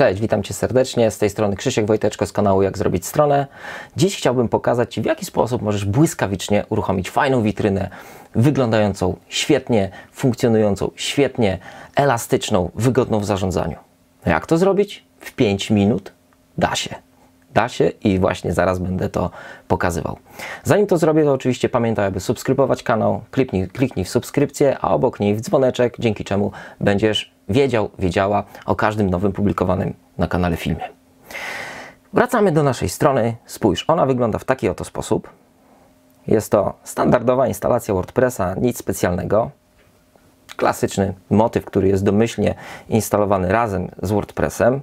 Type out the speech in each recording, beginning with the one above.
Cześć, witam Cię serdecznie. Z tej strony Krzysiek Wojteczko z kanału Jak Zrobić Stronę. Dziś chciałbym pokazać Ci, w jaki sposób możesz błyskawicznie uruchomić fajną witrynę, wyglądającą świetnie, funkcjonującą świetnie, elastyczną, wygodną w zarządzaniu. Jak to zrobić? W 5 minut? Da się. Da się i właśnie zaraz będę to pokazywał. Zanim to zrobię, to oczywiście pamiętaj, aby subskrybować kanał, kliknij, kliknij w subskrypcję, a obok niej w dzwoneczek, dzięki czemu będziesz wiedział, wiedziała o każdym nowym publikowanym na kanale filmie. Wracamy do naszej strony. Spójrz, ona wygląda w taki oto sposób. Jest to standardowa instalacja WordPressa, nic specjalnego. Klasyczny motyw, który jest domyślnie instalowany razem z WordPressem.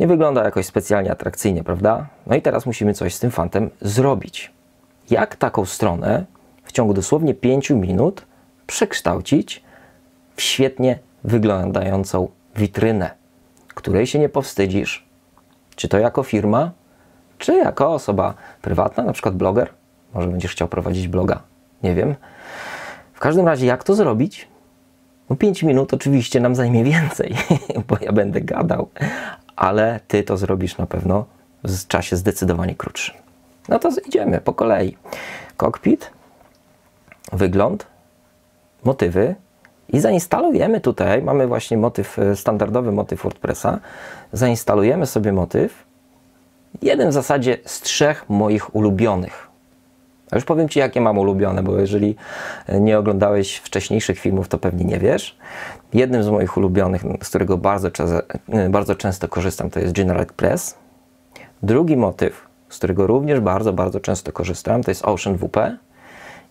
Nie wygląda jakoś specjalnie atrakcyjnie, prawda? No i teraz musimy coś z tym fantem zrobić. Jak taką stronę w ciągu dosłownie 5 minut przekształcić w świetnie wyglądającą witrynę, której się nie powstydzisz. Czy to jako firma, czy jako osoba prywatna, na przykład bloger. Może będziesz chciał prowadzić bloga, nie wiem. W każdym razie, jak to zrobić? No 5 minut oczywiście nam zajmie więcej, bo ja będę gadał, ale ty to zrobisz na pewno w czasie zdecydowanie krótszym. No to idziemy po kolei. Cockpit, wygląd, motywy, i zainstalujemy tutaj, mamy właśnie motyw, e, standardowy motyw WordPressa. Zainstalujemy sobie motyw, jeden w zasadzie z trzech moich ulubionych. A już powiem Ci, jakie mam ulubione, bo jeżeli nie oglądałeś wcześniejszych filmów, to pewnie nie wiesz. Jednym z moich ulubionych, z którego bardzo, e, bardzo często korzystam, to jest Generate Press. Drugi motyw, z którego również bardzo, bardzo często korzystam, to jest Ocean WP.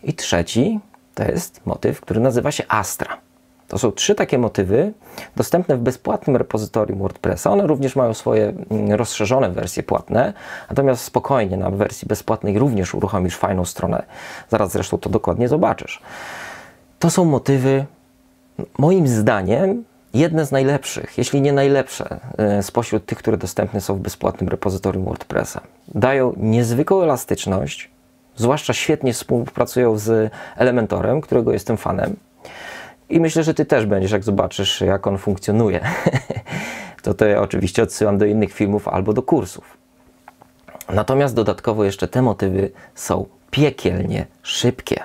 I trzeci to jest motyw, który nazywa się Astra. To są trzy takie motywy dostępne w bezpłatnym repozytorium WordPressa. One również mają swoje mm, rozszerzone wersje płatne, natomiast spokojnie na wersji bezpłatnej również uruchomisz fajną stronę. Zaraz zresztą to dokładnie zobaczysz. To są motywy, moim zdaniem, jedne z najlepszych, jeśli nie najlepsze, e, spośród tych, które dostępne są w bezpłatnym repozytorium WordPressa. Dają niezwykłą elastyczność, zwłaszcza świetnie współpracują z Elementorem, którego jestem fanem. I myślę, że Ty też będziesz, jak zobaczysz, jak on funkcjonuje. to ja oczywiście odsyłam do innych filmów albo do kursów. Natomiast dodatkowo jeszcze te motywy są piekielnie szybkie.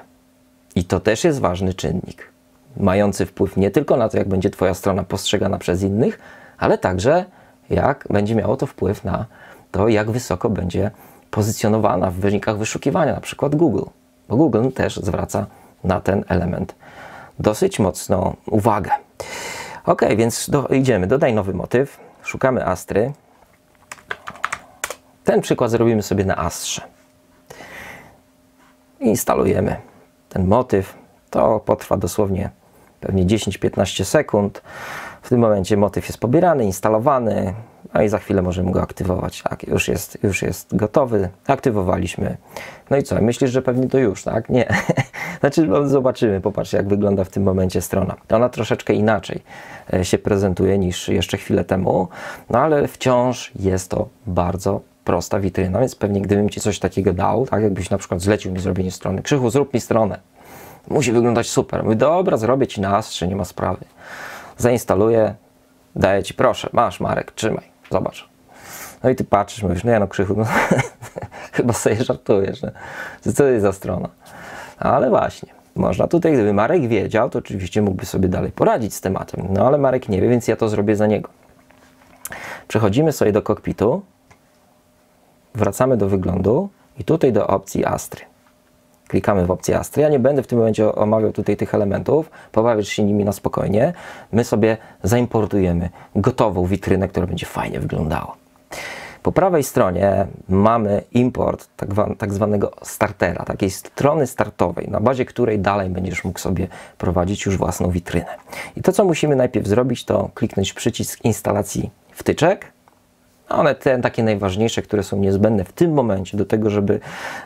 I to też jest ważny czynnik, mający wpływ nie tylko na to, jak będzie Twoja strona postrzegana przez innych, ale także jak będzie miało to wpływ na to, jak wysoko będzie pozycjonowana w wynikach wyszukiwania, na przykład Google. Bo Google też zwraca na ten element dosyć mocno uwagę. Ok, więc do, idziemy. Dodaj nowy motyw. Szukamy Astry. Ten przykład zrobimy sobie na Astrze. Instalujemy ten motyw. To potrwa dosłownie pewnie 10-15 sekund. W tym momencie motyw jest pobierany, instalowany, no i za chwilę możemy go aktywować. Tak, już jest, już jest gotowy. Aktywowaliśmy. No i co? Myślisz, że pewnie to już, tak? Nie. znaczy, no, zobaczymy. Popatrz, jak wygląda w tym momencie strona. Ona troszeczkę inaczej e, się prezentuje niż jeszcze chwilę temu, no ale wciąż jest to bardzo prosta witryna, więc pewnie gdybym Ci coś takiego dał, tak jakbyś na przykład zlecił mi zrobienie strony, Krzychu, zrób mi stronę. Musi wyglądać super. Mówię, dobra, zrobię Ci na astrze, nie ma sprawy. Zainstaluję, daję Ci, proszę, masz Marek, trzymaj. Zobacz. No i ty patrzysz, mówisz, no ja no Krzychu, no, chyba sobie żartujesz, no. co to jest za strona. Ale właśnie, można tutaj, gdyby Marek wiedział, to oczywiście mógłby sobie dalej poradzić z tematem, no ale Marek nie wie, więc ja to zrobię za niego. Przechodzimy sobie do kokpitu, wracamy do wyglądu i tutaj do opcji Astry. Klikamy w opcję Astry. Ja nie będę w tym momencie omawiał tutaj tych elementów, pobawisz się nimi na spokojnie. My sobie zaimportujemy gotową witrynę, która będzie fajnie wyglądała. Po prawej stronie mamy import tak, tak, zwanego startera, takiej strony startowej, na bazie której dalej będziesz mógł sobie prowadzić już własną witrynę. I to, co musimy najpierw zrobić, to kliknąć przycisk instalacji wtyczek one te takie najważniejsze, które są niezbędne w tym momencie do tego, żeby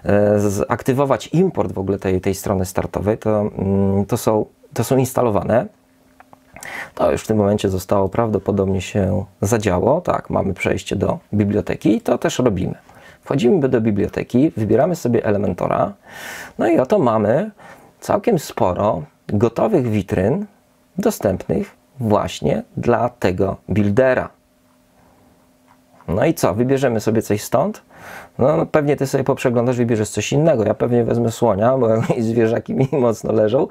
e, zaktywować import w ogóle tej, tej strony startowej, to, mm, to, są, to są instalowane. To już w tym momencie zostało prawdopodobnie się zadziało. Tak, mamy przejście do biblioteki i to też robimy. Wchodzimy do biblioteki, wybieramy sobie Elementora, no i oto mamy całkiem sporo gotowych witryn dostępnych właśnie dla tego buildera. No i co? Wybierzemy sobie coś stąd? No pewnie ty sobie poprzeglądasz, wybierzesz coś innego. Ja pewnie wezmę słonia, bo zwierzaki mi mocno leżą,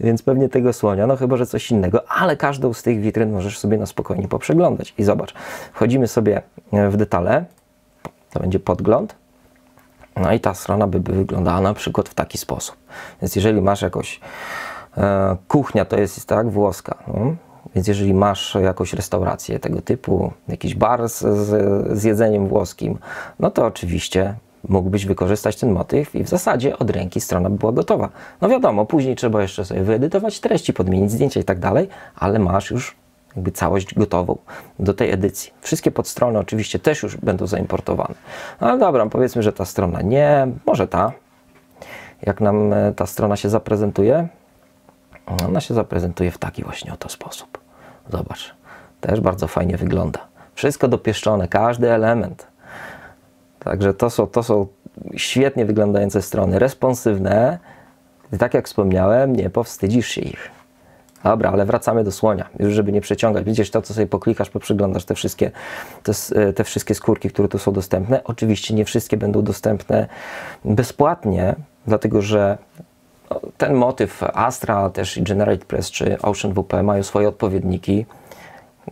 więc pewnie tego słonia, no chyba, że coś innego, ale każdą z tych witryn możesz sobie na spokojnie poprzeglądać. I zobacz, wchodzimy sobie w detale, to będzie podgląd, no i ta strona by, by wyglądała na przykład w taki sposób. Więc jeżeli masz jakąś e, kuchnia, to jest tak włoska, no, więc jeżeli masz jakąś restaurację tego typu, jakiś bar z, z, jedzeniem włoskim, no to oczywiście mógłbyś wykorzystać ten motyw i w zasadzie od ręki strona by była gotowa. No wiadomo, później trzeba jeszcze sobie wyedytować treści, podmienić zdjęcia i tak dalej, ale masz już jakby całość gotową do tej edycji. Wszystkie podstrony oczywiście też już będą zaimportowane. No ale dobra, powiedzmy, że ta strona nie, może ta. Jak nam e, ta strona się zaprezentuje? Ona się zaprezentuje w taki właśnie oto sposób. Zobacz, też bardzo fajnie wygląda. Wszystko dopieszczone, każdy element. Także to są, to są świetnie wyglądające strony, responsywne. I tak jak wspomniałem, nie powstydzisz się ich. Dobra, ale wracamy do słonia, już żeby nie przeciągać. Widzisz to, co sobie poklikasz, poprzyglądasz te wszystkie, te, te wszystkie skórki, które tu są dostępne. Oczywiście nie wszystkie będą dostępne bezpłatnie, dlatego że ten motyw Astra, też i Generate Press czy Ocean WP mają swoje odpowiedniki,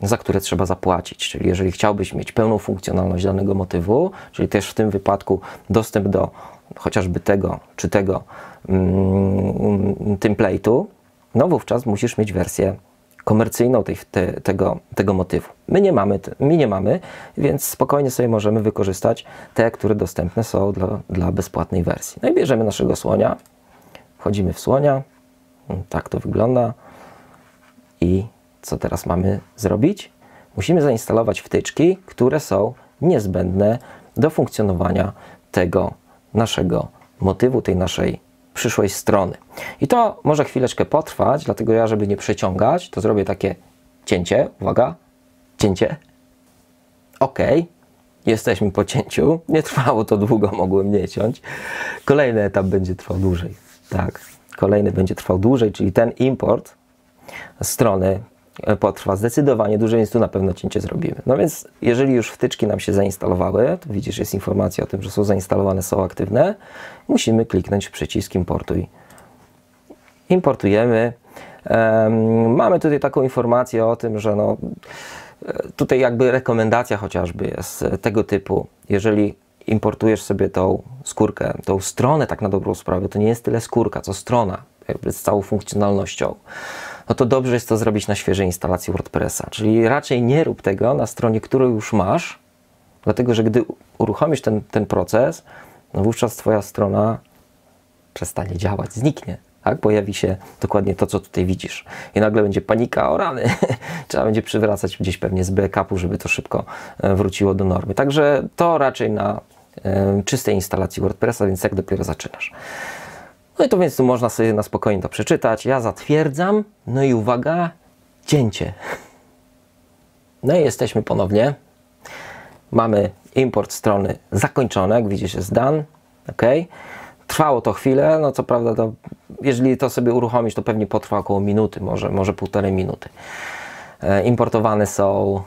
za które trzeba zapłacić. Czyli jeżeli chciałbyś mieć pełną funkcjonalność danego motywu, czyli też w tym wypadku dostęp do chociażby tego czy tego mm, template'u, no wówczas musisz mieć wersję komercyjną tej, te, tego, tego motywu. My nie, mamy, my nie mamy, więc spokojnie sobie możemy wykorzystać te, które dostępne są dla, dla bezpłatnej wersji. No i bierzemy naszego słonia, wchodzimy w słonia, tak to wygląda i co teraz mamy zrobić? Musimy zainstalować wtyczki, które są niezbędne do funkcjonowania tego naszego motywu, tej naszej przyszłej strony. I to może chwileczkę potrwać, dlatego ja, żeby nie przeciągać, to zrobię takie cięcie. Uwaga, cięcie. OK, jesteśmy po cięciu. Nie trwało to długo, mogłem nie ciąć. Kolejny etap będzie trwał dłużej. Tak, kolejny będzie trwał dłużej, czyli ten import strony E, potrwa zdecydowanie dłużej, więc tu na pewno cięcie zrobimy. No więc jeżeli już wtyczki nam się zainstalowały, to widzisz, jest informacja o tym, że są zainstalowane, są aktywne, musimy kliknąć przycisk importuj. Importujemy. Mamy tutaj taką informację o tym, że no, e, tutaj jakby rekomendacja chociażby jest tego typu, jeżeli importujesz sobie tą skórkę, tą stronę tak na dobrą sprawę, to nie jest tyle skórka, co strona, jakby z całą funkcjonalnością no to dobrze jest to zrobić na świeżej instalacji WordPressa. Czyli raczej nie rób tego na stronie, którą już masz, dlatego że gdy uruchomisz ten, ten proces, no wówczas Twoja strona przestanie działać, zniknie. Tak? Pojawi się dokładnie to, co tutaj widzisz. I nagle będzie panika, o rany. Trzeba będzie przywracać gdzieś pewnie z backupu, żeby to szybko e, wróciło do normy. Także to raczej na czystej instalacji WordPressa, więc jak dopiero zaczynasz. No i to więc tu można sobie na spokojnie to przeczytać. Ja zatwierdzam. No i uwaga, cięcie. No i jesteśmy ponownie. Mamy import strony zakończony, jak widzisz jest done. OK. Trwało to chwilę, no co prawda to, jeżeli to sobie uruchomisz, to pewnie potrwa około minuty, może, może półtorej minuty. E, importowane są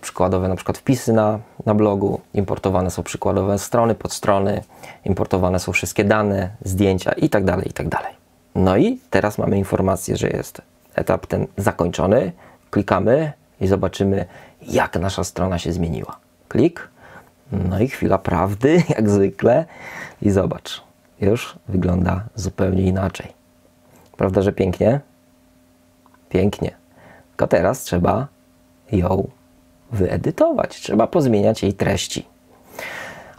przykładowe na przykład wpisy na, na blogu, importowane są przykładowe strony, podstrony, importowane są wszystkie dane, zdjęcia itd., tak itd. Tak no i teraz mamy informację, że jest etap ten zakończony. Klikamy i zobaczymy, jak nasza strona się zmieniła. Klik, no i chwila prawdy, jak zwykle, i zobacz, już wygląda zupełnie inaczej. Prawda, że pięknie? Pięknie. Tylko teraz trzeba ją wyedytować, trzeba pozmieniać jej treści.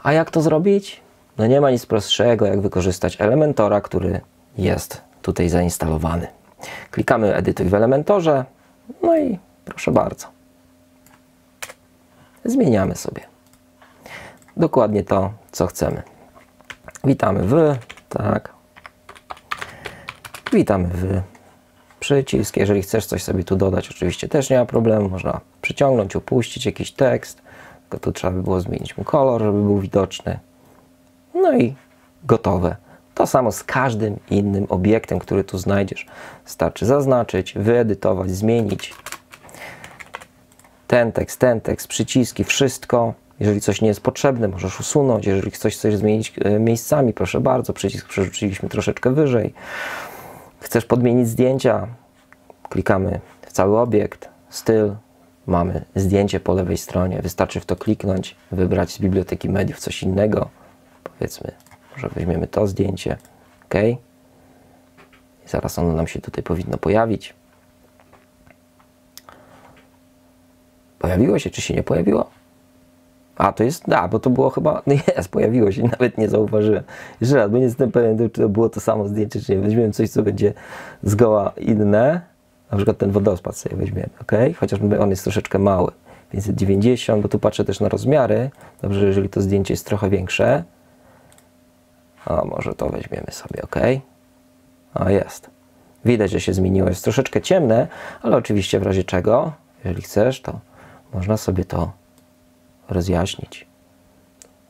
A jak to zrobić? No nie ma nic prostszego, jak wykorzystać Elementora, który jest tutaj zainstalowany. Klikamy Edytuj w Elementorze, no i proszę bardzo. Zmieniamy sobie dokładnie to, co chcemy. Witamy w, tak. Witamy w przycisk. Jeżeli chcesz coś sobie tu dodać, oczywiście też nie ma problemu. Można przyciągnąć, opuścić jakiś tekst. Tylko tu trzeba by było zmienić mu kolor, żeby był widoczny. No i gotowe. To samo z każdym innym obiektem, który tu znajdziesz. Starczy zaznaczyć, wyedytować, zmienić ten tekst, ten tekst, przyciski, wszystko Jeżeli coś nie jest potrzebne, możesz usunąć. Jeżeli chcesz coś zmienić e, miejscami, proszę bardzo, przycisk przerzuciliśmy troszeczkę wyżej. Chcesz podmienić zdjęcia, klikamy w cały obiekt, styl, mamy zdjęcie po lewej stronie. Wystarczy w to kliknąć, wybrać z biblioteki mediów coś innego. Powiedzmy, może weźmiemy to zdjęcie, ok? I zaraz ono nam się tutaj powinno pojawić. Pojawiło się, czy się nie pojawiło? A, to jest, da, bo to było chyba, no jest, pojawiło się, nawet nie zauważyłem. Jeszcze raz, bo nie jestem pewien, czy to było to samo zdjęcie, czy nie. Weźmiemy coś, co będzie zgoła inne, na przykład ten wodospad sobie weźmiemy, ok? Chociaż on jest troszeczkę mały, 590, bo tu patrzę też na rozmiary. Dobrze, jeżeli to zdjęcie jest trochę większe. A może to weźmiemy sobie, ok? A jest. Widać, że się zmieniło. Jest troszeczkę ciemne, ale oczywiście w razie czego, jeżeli chcesz, to można sobie to rozjaśnić.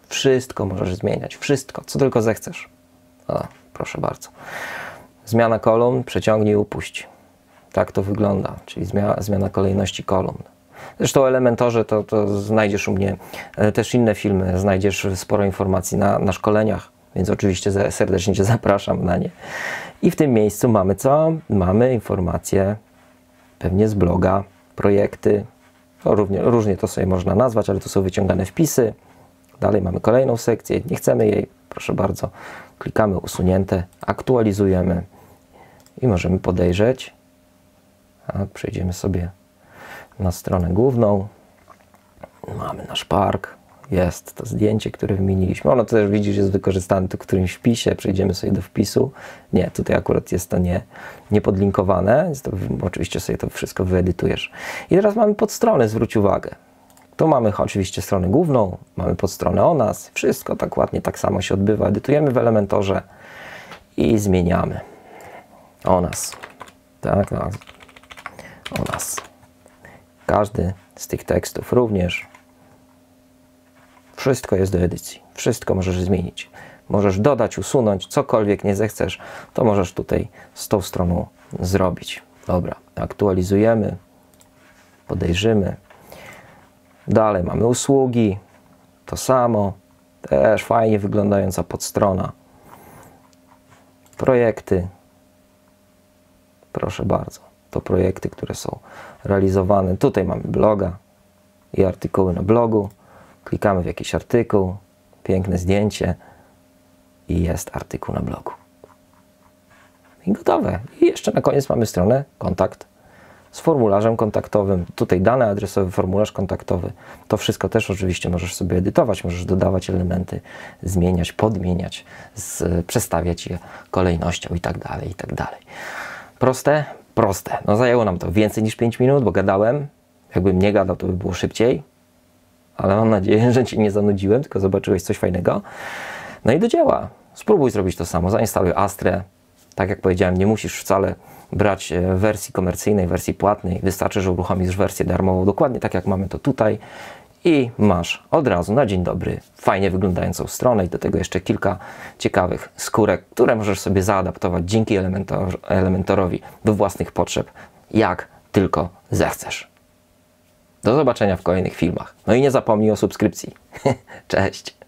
Wszystko możesz zmieniać, wszystko, co tylko zechcesz. O, proszę bardzo. Zmiana kolumn, przeciągnij, upuść. Tak to wygląda, czyli zmiana, kolejności kolumn. Zresztą Elementorze to, to znajdziesz u mnie e, też inne filmy, znajdziesz sporo informacji na, na szkoleniach, więc oczywiście serdecznie Cię zapraszam na nie. I w tym miejscu mamy co? Mamy informacje pewnie z bloga, projekty, no, równie, różnie to sobie można nazwać, ale to są wyciągane wpisy. Dalej mamy kolejną sekcję, nie chcemy jej, proszę bardzo, klikamy usunięte, aktualizujemy i możemy podejrzeć. Przejdziemy sobie na stronę główną. Mamy nasz park, jest to zdjęcie, które wymieniliśmy. Ono też widzisz, jest wykorzystane tu w którymś wpisie. Przejdziemy sobie do wpisu. Nie, tutaj akurat jest to nie, nie podlinkowane. To, oczywiście sobie to wszystko wyedytujesz. I teraz mamy podstronę, zwróć uwagę. Tu mamy oczywiście stronę główną, mamy podstronę o nas. Wszystko tak ładnie, tak samo się odbywa. Edytujemy w Elementorze i zmieniamy. O nas. Tak, no. O nas. Każdy z tych tekstów również wszystko jest do edycji. Wszystko możesz zmienić. Możesz dodać, usunąć, cokolwiek nie zechcesz, to możesz tutaj z tą stroną zrobić. Dobra, aktualizujemy, podejrzymy. Dalej mamy usługi, to samo, też fajnie wyglądająca podstrona. Projekty, proszę bardzo, to projekty, które są realizowane. Tutaj mamy bloga i artykuły na blogu. Klikamy w jakiś artykuł, piękne zdjęcie i jest artykuł na blogu. I gotowe. I jeszcze na koniec mamy stronę kontakt z formularzem kontaktowym. Tutaj dane adresowe, formularz kontaktowy. To wszystko też oczywiście możesz sobie edytować, możesz dodawać elementy, zmieniać, podmieniać, z, przestawiać je kolejnością i tak dalej, i tak dalej. Proste? Proste. No zajęło nam to więcej niż 5 minut, bo gadałem. Jakbym nie gadał, to by było szybciej ale mam nadzieję, że Ci nie zanudziłem, tylko zobaczyłeś coś fajnego. No i do dzieła. Spróbuj zrobić to samo. Zainstaluj Astrę. Tak jak powiedziałem, nie musisz wcale brać e, wersji komercyjnej, wersji płatnej. Wystarczy, że uruchomisz wersję darmową, dokładnie tak jak mamy to tutaj i masz od razu na dzień dobry fajnie wyglądającą stronę i do tego jeszcze kilka ciekawych skórek, które możesz sobie zaadaptować dzięki elementor elementorowi do własnych potrzeb, jak tylko zechcesz. Do zobaczenia w kolejnych filmach. No i nie zapomnij o subskrypcji. Cześć!